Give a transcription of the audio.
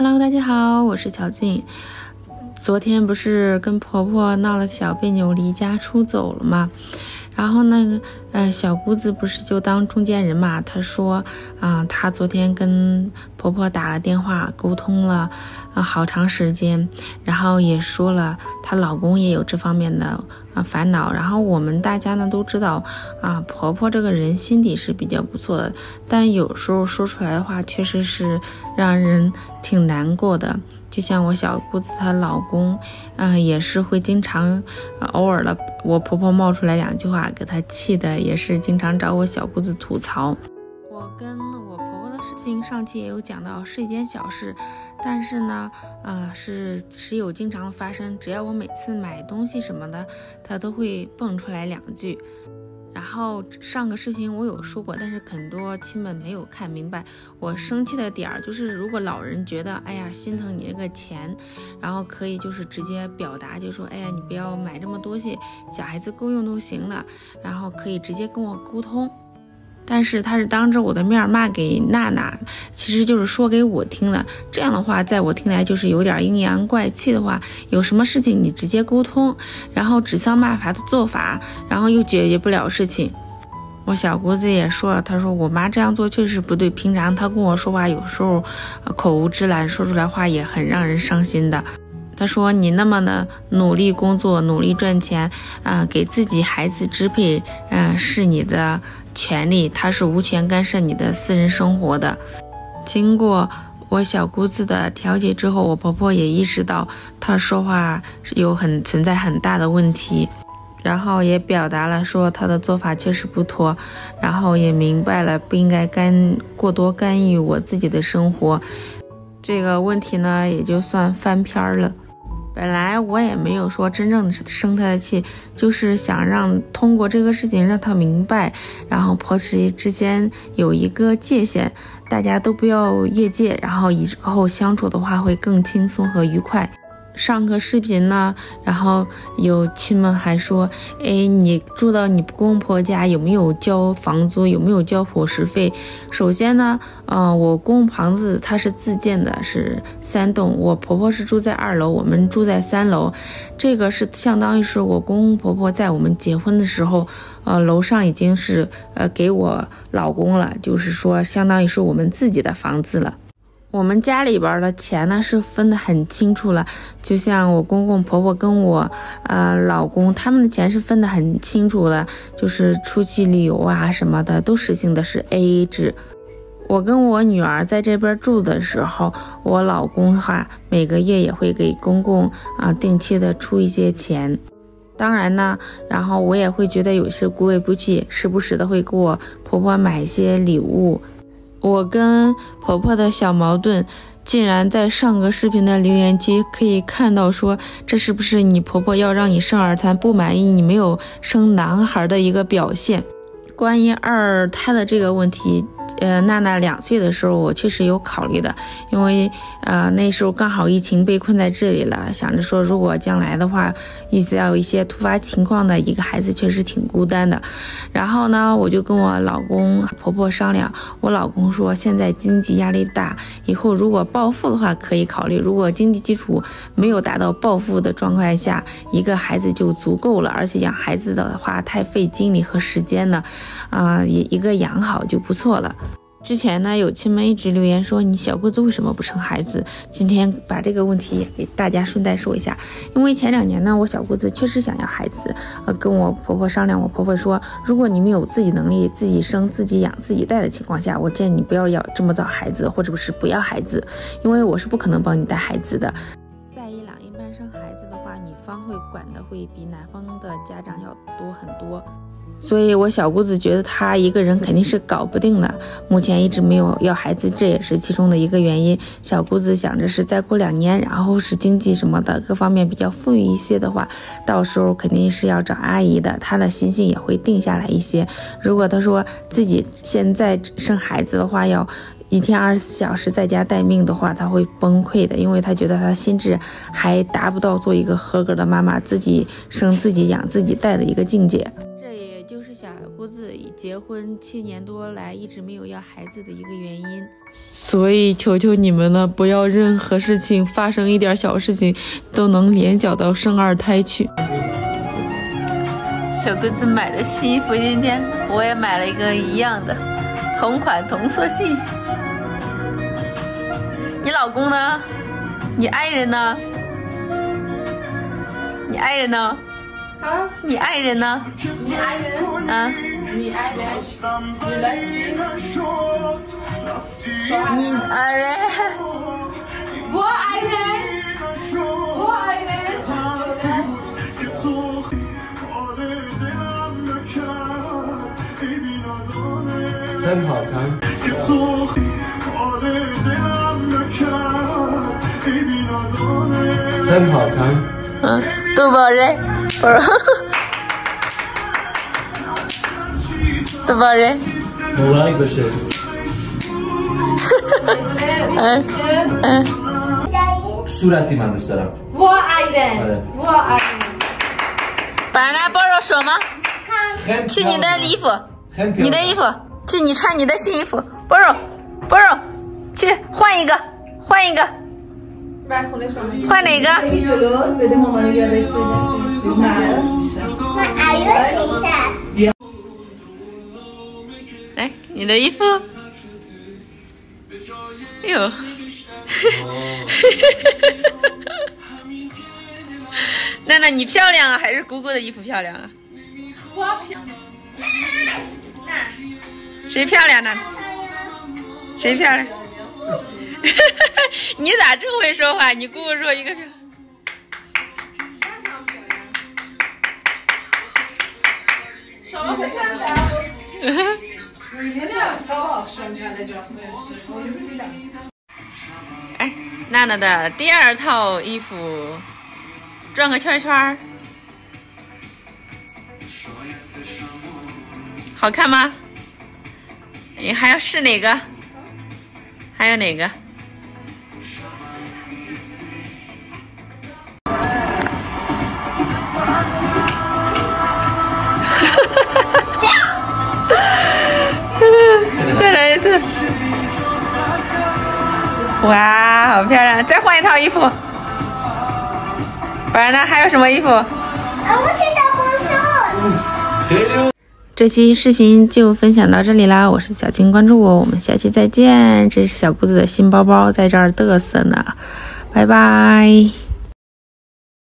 Hello，大家好，我是乔静。昨天不是跟婆婆闹了小别扭，离家出走了吗？然后那个，呃，小姑子不是就当中间人嘛？她说，啊，她昨天跟婆婆打了电话，沟通了，啊，好长时间，然后也说了，她老公也有这方面的啊烦恼。然后我们大家呢都知道，啊，婆婆这个人心底是比较不错的，但有时候说出来的话，确实是让人挺难过的。就像我小姑子她老公，嗯，也是会经常，偶尔的，我婆婆冒出来两句话，给她气的，也是经常找我小姑子吐槽。我跟我婆婆的事情上期也有讲到，是一件小事，但是呢，呃，是时有经常发生。只要我每次买东西什么的，她都会蹦出来两句。然后上个视频我有说过，但是很多亲们没有看明白。我生气的点儿就是，如果老人觉得，哎呀心疼你这个钱，然后可以就是直接表达，就说，哎呀你不要买这么多些，小孩子够用都行了，然后可以直接跟我沟通。但是他是当着我的面骂给娜娜，其实就是说给我听的。这样的话，在我听来就是有点阴阳怪气的话。有什么事情你直接沟通，然后指桑骂槐的做法，然后又解决不了事情。我小姑子也说了，她说我妈这样做确实不对。平常她跟我说话有时候口无遮拦，说出来话也很让人伤心的。她说你那么的努力工作，努力赚钱，啊，给自己孩子支配，嗯，是你的。权利，他是无权干涉你的私人生活的。经过我小姑子的调解之后，我婆婆也意识到她说话有很存在很大的问题，然后也表达了说她的做法确实不妥，然后也明白了不应该干过多干预我自己的生活。这个问题呢，也就算翻篇了。本来我也没有说真正的生他的气，就是想让通过这个事情让他明白，然后婆媳之间有一个界限，大家都不要越界，然后以后相处的话会更轻松和愉快。上个视频呢，然后有亲们还说，哎，你住到你公婆家有没有交房租，有没有交伙食费？首先呢，呃，我公公房子它是自建的，是三栋，我婆婆是住在二楼，我们住在三楼，这个是相当于是我公公婆婆在我们结婚的时候，呃，楼上已经是呃给我老公了，就是说相当于是我们自己的房子了。我们家里边的钱呢是分得很清楚了，就像我公公婆婆跟我，呃，老公他们的钱是分得很清楚的，就是出去旅游啊什么的都实行的是 A A 制。我跟我女儿在这边住的时候，我老公哈每个月也会给公公啊定期的出一些钱，当然呢，然后我也会觉得有些过意不去，时不时的会给我婆婆买一些礼物。我跟婆婆的小矛盾，竟然在上个视频的留言区可以看到，说这是不是你婆婆要让你生二胎，不满意你没有生男孩的一个表现？关于二胎的这个问题。呃，娜娜两岁的时候，我确实有考虑的，因为呃那时候刚好疫情被困在这里了，想着说如果将来的话遇到一些突发情况的一个孩子，确实挺孤单的。然后呢，我就跟我老公婆婆商量，我老公说现在经济压力大，以后如果暴富的话可以考虑，如果经济基础没有达到暴富的状态下，一个孩子就足够了，而且养孩子的话太费精力和时间了，啊，一一个养好就不错了。之前呢，有亲们一直留言说你小姑子为什么不生孩子？今天把这个问题给大家顺带说一下。因为前两年呢，我小姑子确实想要孩子，呃，跟我婆婆商量，我婆婆说，如果你们有自己能力，自己生、自己养、自己带的情况下，我建议你不要要这么早孩子，或者不是不要孩子，因为我是不可能帮你带孩子的。在一两一般生孩子的话，女方会管的会比男方的家长要多很多。所以，我小姑子觉得她一个人肯定是搞不定的，目前一直没有要孩子，这也是其中的一个原因。小姑子想着是再过两年，然后是经济什么的各方面比较富裕一些的话，到时候肯定是要找阿姨的，她的心性也会定下来一些。如果她说自己现在生孩子的话，要一天二十四小时在家待命的话，她会崩溃的，因为她觉得她心智还达不到做一个合格的妈妈，自己生自己养自己带的一个境界。子结婚七年多来一直没有要孩子的一个原因。所以求求你们了，不要任何事情发生一点小事情都能联想到生二胎去。小姑子买的新衣服，今天我也买了一个一样的，同款同色系。你老公呢？你爱人呢？你爱人呢？啊？你爱人呢？你爱人？啊？你爱人？你来听？你爱人？我爱人？我爱人？真好看。真好看。嗯，多宝人，不是，多宝人， I like the shirts. 嗯嗯， صورتی من دوست دارم. 我爱人 آره.。我爱人。把那包肉说吗？去你的衣服，你的衣服，去你穿你的新衣服，包肉，包肉，去换一个，换一个， Välkommen som 换哪个？ Bede mamma göra dig Nej. 来，你的衣服。哎呦，娜娜，你漂亮啊，还是姑姑的衣服漂亮啊？我漂谁漂亮呢？谁漂亮？你咋这么会说话？你姑姑说一个漂亮。什么不想的？你这样骚好身材的这我就不知道。哎，娜娜的第二套衣服，转个圈圈儿，好看吗？你还要试哪个？还有哪个？哇，好漂亮！再换一套衣服。不然呢？还有什么衣服？这期视频就分享到这里啦，我是小青，关注我，我们下期再见。这是小姑子的新包包，在这儿嘚瑟呢，拜拜。